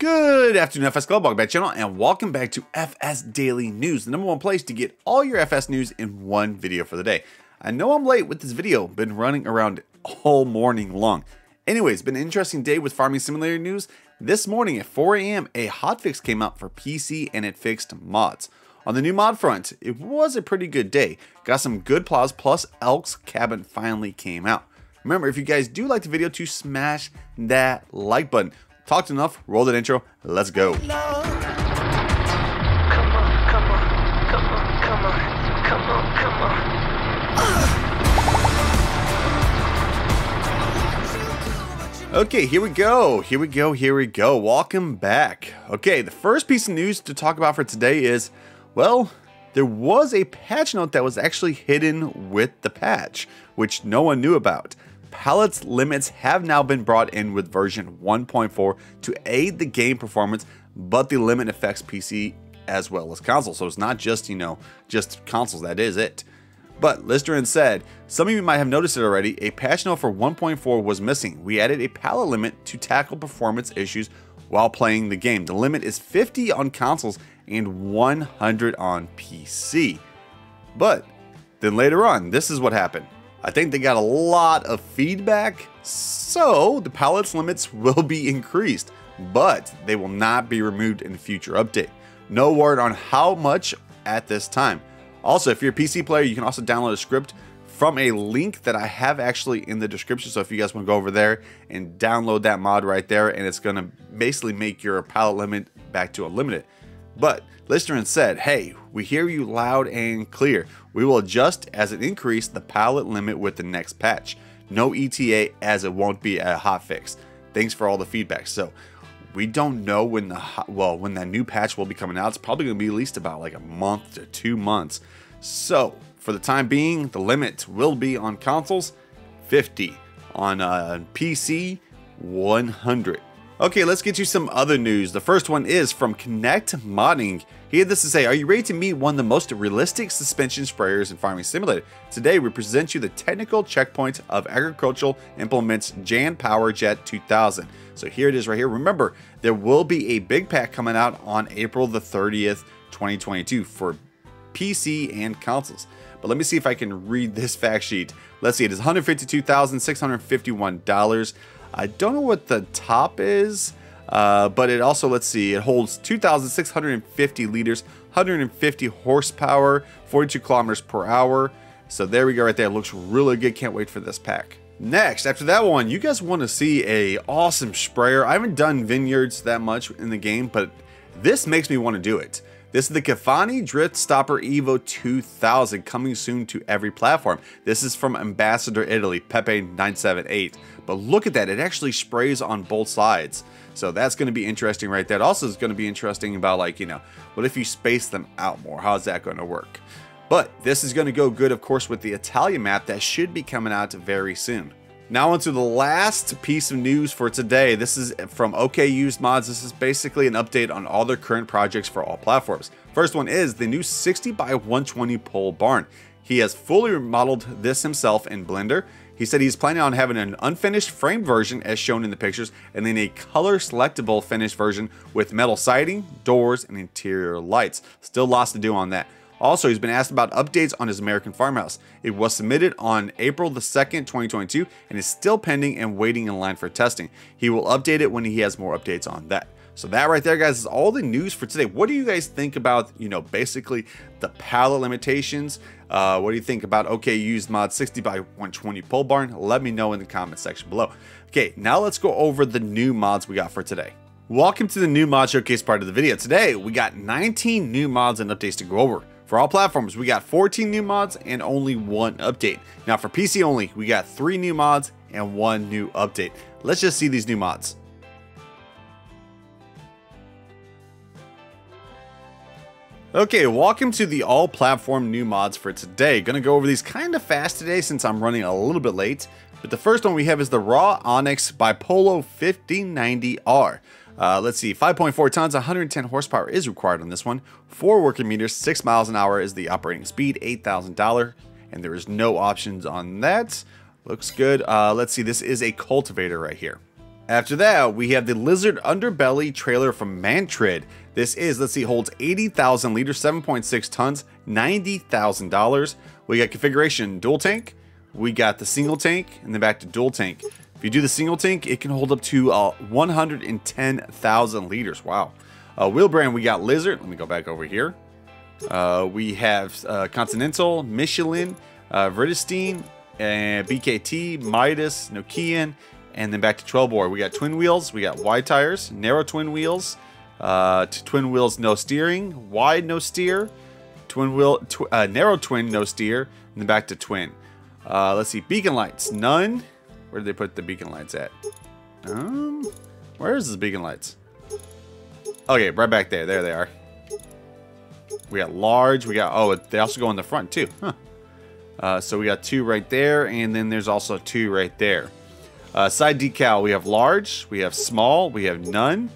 Good afternoon, FS Club. Welcome back channel, and welcome back to FS Daily News, the number one place to get all your FS news in one video for the day. I know I'm late with this video, been running around all morning long. Anyways, been an interesting day with Farming Simulator news. This morning at 4 a.m., a hotfix came out for PC and it fixed mods. On the new mod front, it was a pretty good day. Got some good plows, plus Elk's Cabin finally came out. Remember, if you guys do like the video, to smash that like button. Talked enough, roll that intro, let's go. Come on, come on, come on, come on, come on, come on. Okay, here we go. Here we go. Here we go. Welcome back. Okay, the first piece of news to talk about for today is, well, there was a patch note that was actually hidden with the patch, which no one knew about. Pallets limits have now been brought in with version 1.4 to aid the game performance, but the limit affects PC as well as console. So it's not just, you know, just consoles, that is it. But Listerin said, some of you might have noticed it already, a patch note for 1.4 was missing. We added a pallet limit to tackle performance issues while playing the game. The limit is 50 on consoles and 100 on PC. But then later on, this is what happened. I think they got a lot of feedback, so the palette's limits will be increased, but they will not be removed in future update. No word on how much at this time. Also, if you're a PC player, you can also download a script from a link that I have actually in the description. So if you guys want to go over there and download that mod right there, and it's going to basically make your palette limit back to unlimited. But Listerin said, hey, we hear you loud and clear. We will adjust as it increase the pallet limit with the next patch. No ETA as it won't be a hotfix. Thanks for all the feedback. So we don't know when the well when that new patch will be coming out. It's probably going to be at least about like a month to two months. So for the time being, the limit will be on consoles 50, on uh, PC 100. Okay, let's get you some other news. The first one is from Connect Modding. He had this to say, are you ready to meet one of the most realistic suspension sprayers in Farming Simulator? Today, we present you the technical checkpoint of Agricultural Implements Jan Power Jet 2000. So here it is right here. Remember, there will be a big pack coming out on April the 30th, 2022 for PC and consoles. But let me see if I can read this fact sheet. Let's see, it is $152,651. I don't know what the top is, uh, but it also, let's see, it holds 2,650 liters, 150 horsepower, 42 kilometers per hour. So there we go right there. It looks really good. Can't wait for this pack. Next, after that one, you guys want to see a awesome sprayer. I haven't done vineyards that much in the game, but this makes me want to do it. This is the Cafini Drift Stopper Evo 2000 coming soon to every platform. This is from Ambassador Italy, Pepe978. But look at that, it actually sprays on both sides. So that's going to be interesting right there. It also is going to be interesting about like, you know, what if you space them out more? How's that going to work? But this is going to go good, of course, with the Italian map that should be coming out very soon. Now onto the last piece of news for today. This is from OK Used Mods. This is basically an update on all their current projects for all platforms. First one is the new 60 by 120 pole barn. He has fully remodeled this himself in Blender. He said he's planning on having an unfinished frame version as shown in the pictures and then a color selectable finished version with metal siding, doors, and interior lights. Still lots to do on that. Also, he's been asked about updates on his American farmhouse. It was submitted on April the 2nd, 2022, and is still pending and waiting in line for testing. He will update it when he has more updates on that. So that right there, guys, is all the news for today. What do you guys think about, you know, basically the pallet limitations? Uh, what do you think about OK Used Mod 60 by 120 pole barn? Let me know in the comment section below. Okay, now let's go over the new mods we got for today. Welcome to the new mod showcase part of the video. Today, we got 19 new mods and updates to go over. For all platforms, we got 14 new mods and only one update. Now for PC only, we got three new mods and one new update. Let's just see these new mods. Okay, welcome to the all platform new mods for today. Gonna go over these kind of fast today since I'm running a little bit late. But the first one we have is the Raw Onyx Bipolo 1590R. Uh, let's see, 5.4 tons, 110 horsepower is required on this one. Four working meters, six miles an hour is the operating speed, $8,000, and there is no options on that. Looks good. Uh, let's see, this is a cultivator right here. After that, we have the Lizard Underbelly trailer from Mantrid. This is, let's see, holds 80,000 liters, 7.6 tons, $90,000. We got configuration dual tank, we got the single tank, and then back to dual tank. If you do the single tank, it can hold up to uh, 110,000 liters. Wow. Uh, wheel brand, we got Lizard. Let me go back over here. Uh, we have uh, Continental, Michelin, uh, and BKT, Midas, Nokian, and then back to Trelleborg. We got twin wheels, we got wide tires, narrow twin wheels, uh, twin wheels no steering, wide no steer, twin wheel, tw uh, narrow twin no steer, and then back to twin. Uh, let's see, beacon lights, none. Where did they put the beacon lights at? Um, where is the beacon lights? Okay, right back there. There they are. We got large. We got, oh, they also go in the front too. Huh. Uh, so we got two right there, and then there's also two right there. Uh, side decal, we have large, we have small, we have none.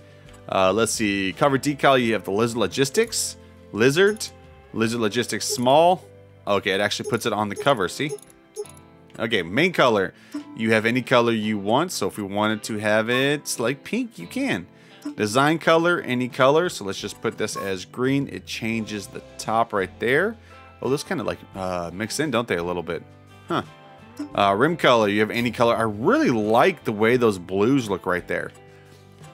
Uh, let's see, cover decal, you have the Lizard Logistics, Lizard, Lizard Logistics small. Okay, it actually puts it on the cover, see? Okay, main color, you have any color you want. So if we wanted to have it like pink, you can. Design color, any color. So let's just put this as green. It changes the top right there. Oh, those kind of like uh, mix in, don't they, a little bit? Huh. Uh, rim color, you have any color. I really like the way those blues look right there.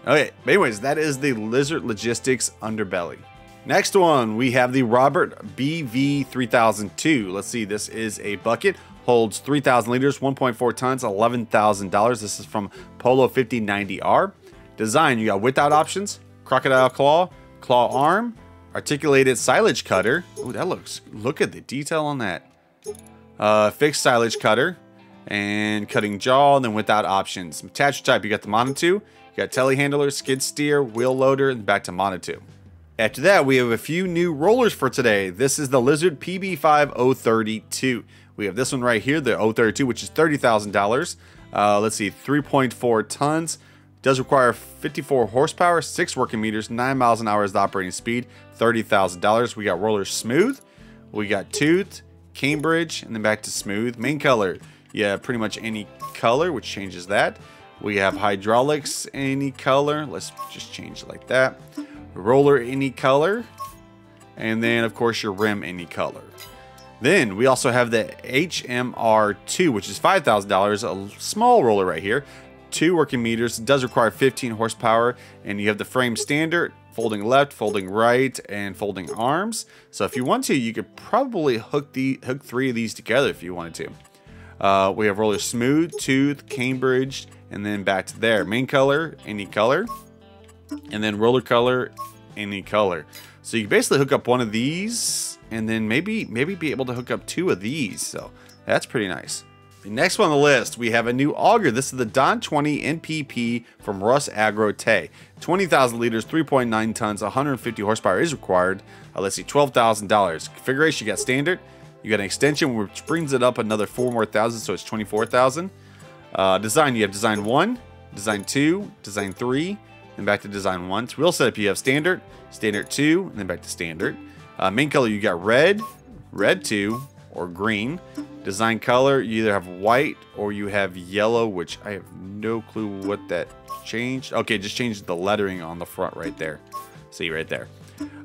Okay, anyways, that is the Lizard Logistics underbelly. Next one, we have the Robert BV3002. Let's see, this is a bucket, holds 3,000 liters, 1.4 tons, $11,000. This is from Polo 5090R. Design, you got without options, crocodile claw, claw arm, articulated silage cutter. Oh, that looks, look at the detail on that uh, fixed silage cutter, and cutting jaw, and then without options. Attachment type, you got the Mono 2, you got telehandler, skid steer, wheel loader, and back to Mono 2. After that, we have a few new rollers for today. This is the Lizard PB5 We have this one right here, the 032, which is $30,000. Uh, let's see, 3.4 tons. Does require 54 horsepower, 6 working meters, 9 miles an hour is the operating speed, $30,000. We got rollers smooth. We got tooth. Cambridge, and then back to smooth. Main color, yeah, pretty much any color, which changes that. We have hydraulics, any color. Let's just change it like that. Roller, any color. And then, of course, your rim, any color. Then we also have the HMR2, which is $5,000, a small roller right here. Two working meters, does require 15 horsepower, and you have the frame standard, folding left, folding right, and folding arms. So if you want to, you could probably hook the hook three of these together if you wanted to. Uh, we have roller smooth, tooth, Cambridge, and then back to there. Main color, any color, and then roller color, any color. So you basically hook up one of these, and then maybe maybe be able to hook up two of these. So that's pretty nice. The next one on the list, we have a new auger. This is the Don 20 NPP from Russ Agro Tay. 20,000 liters, 3.9 tons, 150 horsepower is required. Uh, let's see, $12,000. Configuration, you got standard. You got an extension, which brings it up another four more thousand, so it's 24,000. Uh, design, you have design one, design two, design three, then back to design one. Wheel setup, you have standard, standard two, and then back to standard. Uh, main color, you got red, red two, or green. Design color, you either have white or you have yellow, which I have no clue what that changed. Okay, just changed the lettering on the front right there. See right there.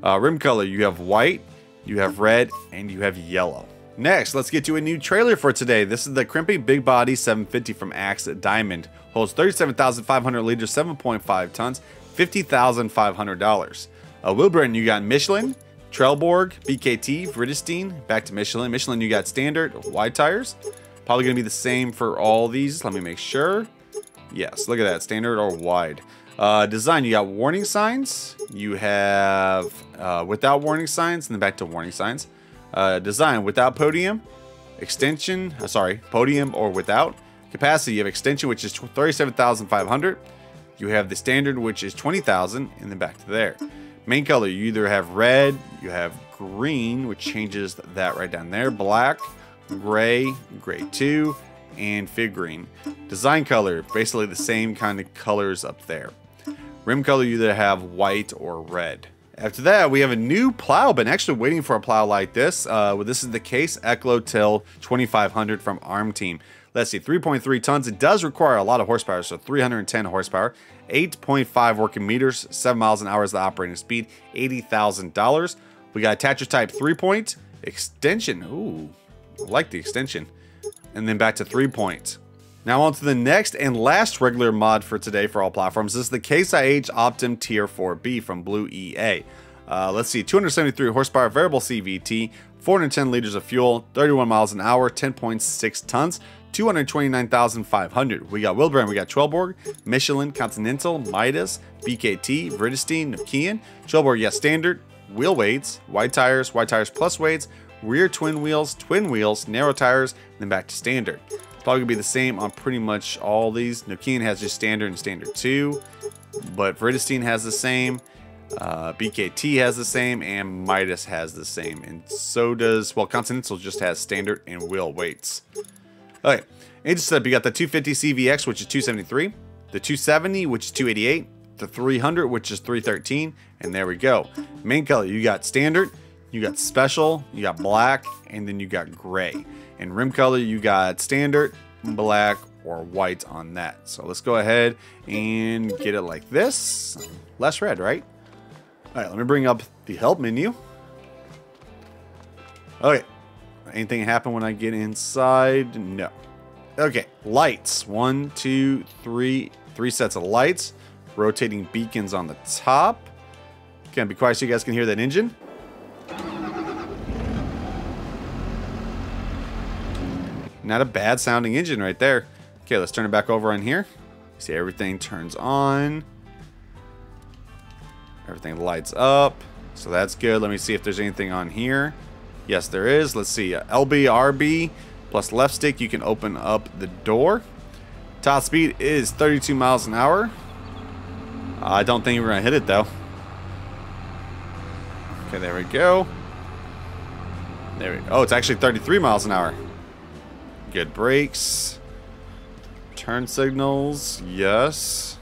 Uh, rim color, you have white, you have red, and you have yellow. Next, let's get to a new trailer for today. This is the Krampe Big Body 750 from Axe Diamond. Holds 37,500 liters, 7.5 tons, $50,500. A wheel brand, you got Michelin, Trelleborg, BKT, Vredestein, back to Michelin. Michelin, you got standard wide tires. Probably going to be the same for all these. Let me make sure. Yes, look at that, standard or wide. Uh, design, you got warning signs. You have uh, without warning signs, and then back to warning signs. Uh, design, without podium. Extension, uh, sorry, podium or without. Capacity, you have extension, which is 37,500. You have the standard, which is 20,000, and then back to there. Main color, you either have red, you have green, which changes that right down there, black, gray, gray 2, and fig green. Design color, basically the same kind of colors up there. Rim color, you either have white or red. After that, we have a new plow. Been actually waiting for a plow like this. Uh, well, this is the case Eclo Till 2500 from Arm Team. Let's see, 3.3 tons. It does require a lot of horsepower, so 310 horsepower. 8.5 working meters, 7 miles an hour is the operating speed, $80,000. We got attacher type 3 point, extension. Ooh, I like the extension. And then back to 3 point. Now on to the next and last regular mod for today for all platforms. This is the Case IH Optum Tier 4B from Blue EA. Uh, let's see, 273 horsepower variable CVT, 410 liters of fuel, 31 miles an hour, 10.6 tons, 229,500. We got Wilbrand, we got Trelleborg, Michelin, Continental, Midas, BKT, Vredestein, Nokian. Trelleborg, yes, standard, wheel weights, wide tires, wide tires plus weights, rear twin wheels, twin wheels, narrow tires, and then back to standard. Probably gonna be the same on pretty much all these. Nokian has just standard and standard 2, but Vredestein has the same. Uh, BKT has the same, and Midas has the same, and so does, well, Continental just has standard and wheel weights. Okay, just setup, you got the 250 CVX, which is 273, the 270, which is 288, the 300, which is 313, and there we go. Main color, you got standard, you got special, you got black, and then you got gray. And rim color, you got standard, black, or white on that. So let's go ahead and get it like this. Less red, right? All right, let me bring up the help menu. Okay, anything happen when I get inside? No. Okay, lights. One, two, three, three sets of lights. Rotating beacons on the top. Can't be quiet so you guys can hear that engine. Not a bad sounding engine right there. Okay, let's turn it back over on here. See everything turns on. Everything lights up. So that's good. Let me see if there's anything on here. Yes, there is. Let's see. LB, RB, plus left stick, you can open up the door. Top speed is 32 miles an hour. I don't think we're going to hit it, though. Okay, there we go. There we go. Oh, it's actually 33 miles an hour. Good brakes. Turn signals. Yes.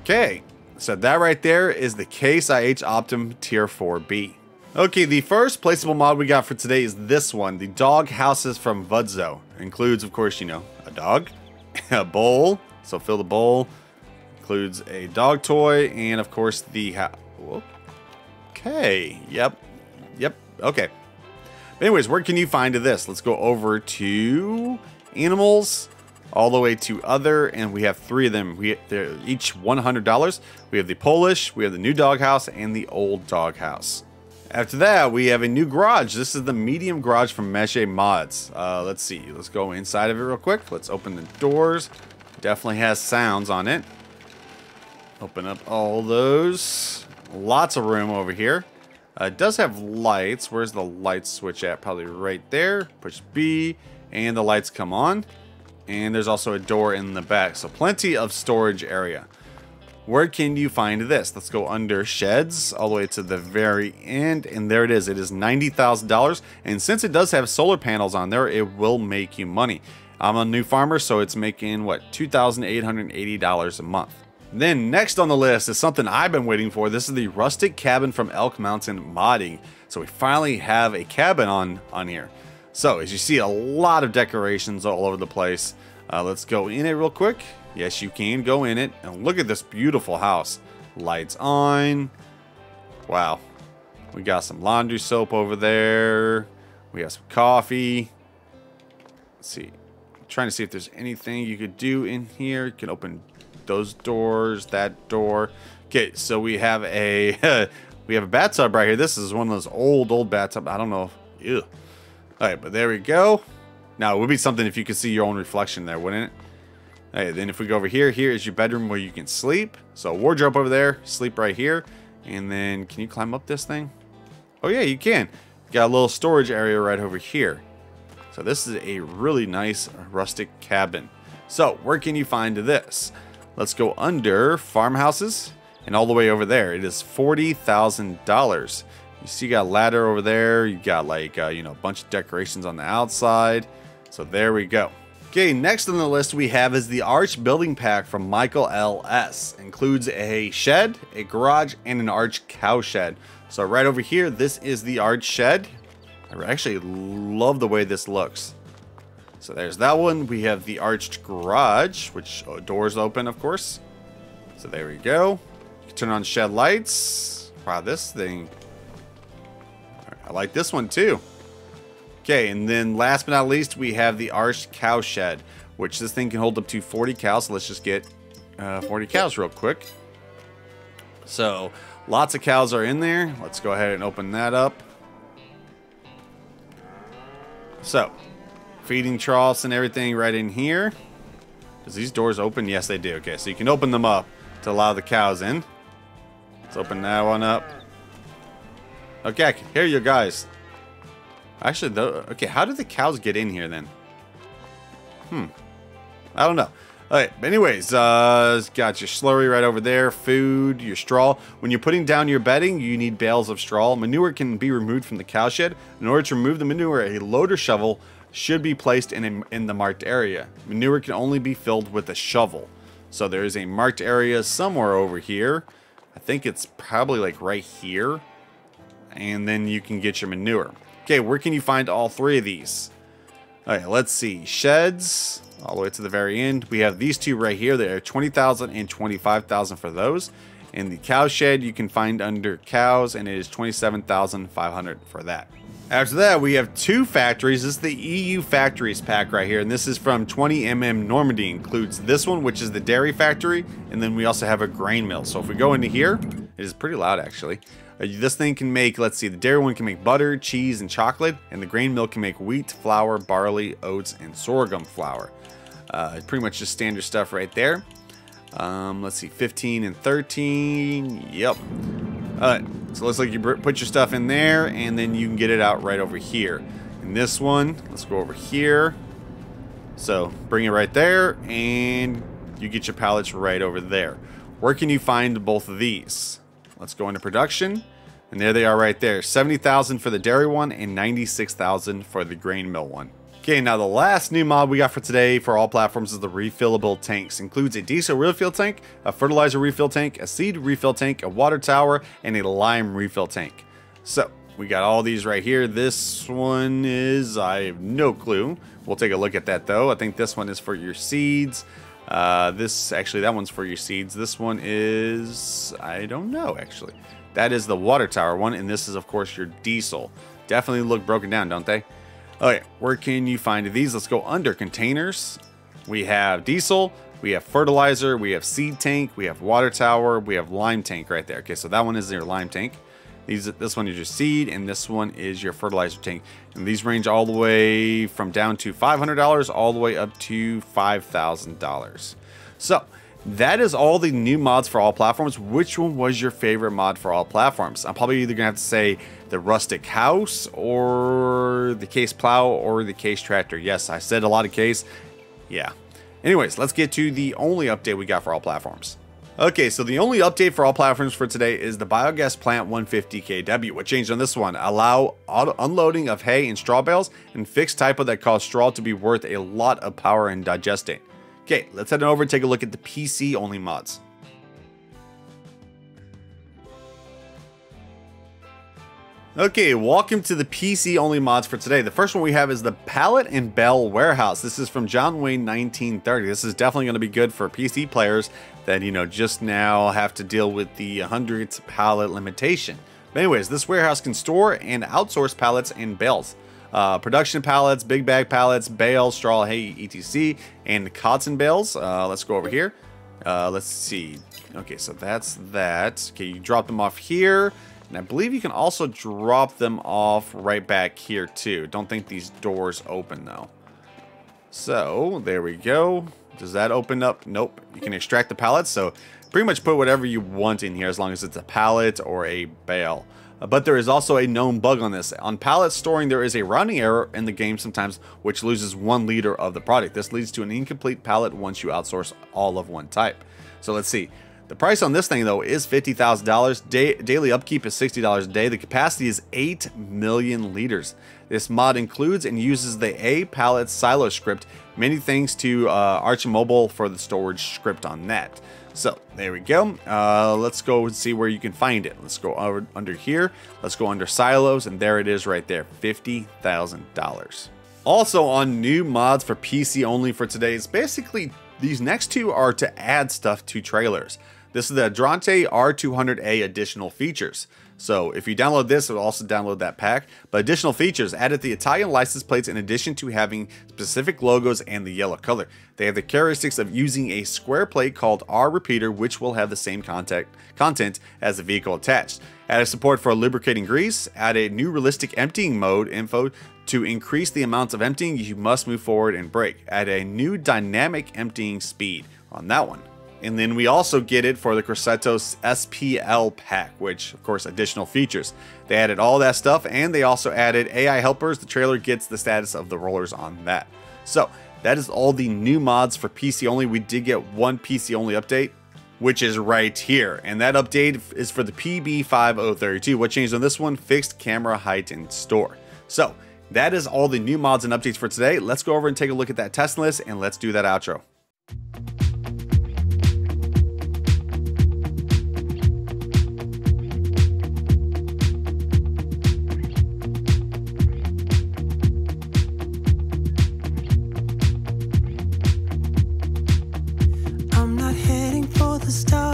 Okay. So that right there is the Case IH Optum Tier 4B. Okay, the first placeable mod we got for today is this one, the dog houses from Vudzo. Includes, of course, you know, a dog, a bowl, so fill the bowl, includes a dog toy, and of course the Okay, yep, yep, okay. Anyways, where can you find this? Let's go over to animals, all the way to other, and we have three of them. We they're each $100. We have the Polish, we have the new doghouse, and the old doghouse. After that, we have a new garage. This is the medium garage from Meshe Mods. Uh, let's see. Let's go inside of it real quick. Let's open the doors. Definitely has sounds on it. Open up all those. Lots of room over here. Uh, does have lights. Where's the light switch at? Probably right there. Push B, and the lights come on. And there's also a door in the back. So plenty of storage area. Where can you find this? Let's go under sheds all the way to the very end. And there it is. It is $90,000. And since it does have solar panels on there, it will make you money. I'm a new farmer, so it's making, what, $2,880 a month. Then next on the list is something I've been waiting for. This is the rustic cabin from Elk Mountain Modding. So we finally have a cabin on, on here. So as you see, a lot of decorations all over the place. Uh, let's go in it real quick. Yes, you can go in it. And look at this beautiful house. Lights on. Wow. We got some laundry soap over there. We got some coffee. Let's see. I'm trying to see if there's anything you could do in here. You can open those doors, that door. Okay, so we have a we have a bathtub right here. This is one of those old, old bathtub. I don't know. If, ew. All right, but there we go. Now, it would be something if you could see your own reflection there, wouldn't it? Hey, then if we go over here, here is your bedroom where you can sleep. So wardrobe over there, sleep right here. And then, can you climb up this thing? Oh yeah, you can. You got a little storage area right over here. So this is a really nice rustic cabin. So where can you find this? Let's go under farmhouses and all the way over there. It is $40,000. You see you got a ladder over there. You got like, uh, you know, a bunch of decorations on the outside. So there we go. Okay, next on the list we have is the Arch Building Pack from Michael L.S. Includes a shed, a garage, and an arch cow shed. So right over here, this is the arch shed. I actually love the way this looks. So there's that one. We have the arched garage, which oh, doors open, of course. So there we go. turn on shed lights. Wow, this thing. I like this one too. Okay, and then last but not least, we have the arched cow shed, which this thing can hold up to 40 cows. So let's just get uh, 40 cows real quick. So lots of cows are in there. Let's go ahead and open that up. So feeding troughs and everything right in here. Does these doors open? Yes, they do. Okay, so you can open them up to allow the cows in. Let's open that one up. Okay, here you guys. Actually, though, okay, how did the cows get in here then? Hmm. I don't know. Alright, anyways, uh, got your slurry right over there, food, your straw. When you're putting down your bedding, you need bales of straw. Manure can be removed from the cow shed. In order to remove the manure, a loader shovel should be placed in, a, in the marked area. Manure can only be filled with a shovel. So there is a marked area somewhere over here. I think it's probably like right here. And then you can get your manure. Okay, where can you find all three of these? Alright, let's see. Sheds, all the way to the very end. We have these two right here. They are 20,000 and 25,000 for those. And the cow shed you can find under cows, and it is 27,500 for that. After that, we have two factories. This is the EU Factories pack right here, and this is from 20mm Normandy. Includes this one, which is the dairy factory, and then we also have a grain mill. So if we go into here, it is pretty loud actually. Uh, this thing can make, let's see, the dairy one can make butter, cheese, and chocolate, and the grain mill can make wheat, flour, barley, oats, and sorghum flour. Uh, pretty much just standard stuff right there. Um, let's see, 15 and 13. Yep. Alright, so looks like you put your stuff in there, and then you can get it out right over here. In this one, let's go over here. So, bring it right there, and you get your pallets right over there. Where can you find both of these? Let's go into production. And there they are right there. 70,000 for the dairy one and 96,000 for the grain mill one. Okay, now the last new mod we got for today for all platforms is the refillable tanks. Includes a diesel refill tank, a fertilizer refill tank, a seed refill tank, a water tower, and a lime refill tank. So, we got all these right here. This one is, I have no clue. We'll take a look at that though. I think this one is for your seeds. Uh, this, actually, that one's for your seeds. This one is, I don't know actually. That is the water tower one, and this is of course your diesel. Definitely look broken down, don't they? Oh, okay, where can you find these? Let's go under containers. We have diesel, we have fertilizer, we have seed tank, we have water tower, we have lime tank right there. Okay, so that one is your lime tank. These, this one is your seed, and this one is your fertilizer tank. And these range all the way from down to $500 all the way up to $5,000. So, that is all the new mods for all platforms. Which one was your favorite mod for all platforms? I'm probably either to have to say the rustic house or the case plow or the case tractor. Yes, I said a lot of case. Yeah. Anyways, let's get to the only update we got for all platforms. Okay, so the only update for all platforms for today is the Biogas Plant 150 kW. What changed on this one? Allow unloading of hay and straw bales and fixed typo that caused straw to be worth a lot of power in digesting. Okay, let's head over and take a look at the PC only mods. Okay, welcome to the PC only mods for today. The first one we have is the Pallet and Bale Warehouse. This is from John Wayne 1930. This is definitely going to be good for PC players that, you know, just now have to deal with the 100 pallet limitation. But anyways, this warehouse can store and outsource pallets and bales uh, production pallets, big bag pallets, bales, straw, hay, etc., and cotton bales. Uh, let's go over here. Uh, let's see. Okay, so that's that. Okay, you drop them off here. And I believe you can also drop them off right back here too. Don't think these doors open though. So, there we go. Does that open up? Nope. You can extract the pallets. So, pretty much put whatever you want in here as long as it's a pallet or a bale. Uh, but there is also a known bug on this. On pallet storing, there is a rounding error in the game sometimes, which loses one liter of the product. This leads to an incomplete pallet once you outsource all of one type. So let's see. The price on this thing, though, is $50,000. Da daily upkeep is $60 a day. The capacity is 8 million liters. This mod includes and uses the A pallet silo script. Many thanks to uh, Achimobil for the storage script on that. So there we go. Uh, let's go and see where you can find it. Let's go over, under here. Let's go under silos, and there it is right there, $50,000. Also on new mods for PC only for today is basically these next two are to add stuff to trailers. This is the Adrante R200A additional features. So if you download this, it'll also download that pack. But additional features added the Italian license plates in addition to having specific logos and the yellow color. They have the characteristics of using a square plate called R repeater, which will have the same content content as the vehicle attached. Added support for lubricating grease, added new realistic emptying mode info to increase the amounts of emptying you must move forward and brake. Add a new dynamic emptying speed on that one. And then we also get it for the Corsettos SPL pack, which of course additional features. They added all that stuff and they also added AI helpers. The trailer gets the status of the rollers on that. So that is all the new mods for PC only. We did get one PC only update, which is right here. And that update is for the PB5032. What changed on this one? Fixed camera height in store. So that is all the new mods and updates for today. Let's go over and take a look at that test list and let's do that outro. The stars,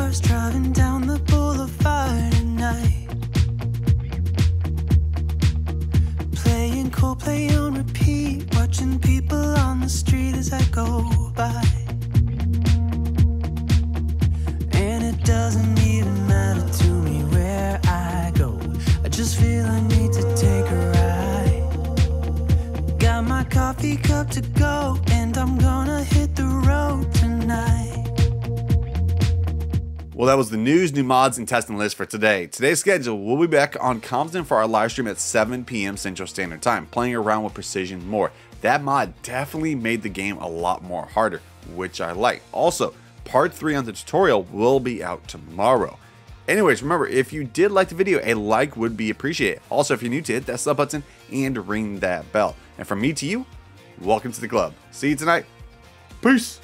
new mods, and testing list for today. Today's schedule, we'll be back on Compton for our live stream at 7 p.m. Central Standard Time, playing around with precision more. That mod definitely made the game a lot more harder, which I like. Also, part 3 on the tutorial will be out tomorrow. Anyways, remember, if you did like the video, a like would be appreciated. Also, if you're new to hit that sub button and ring that bell. And from me to you, welcome to the club. See you tonight. Peace.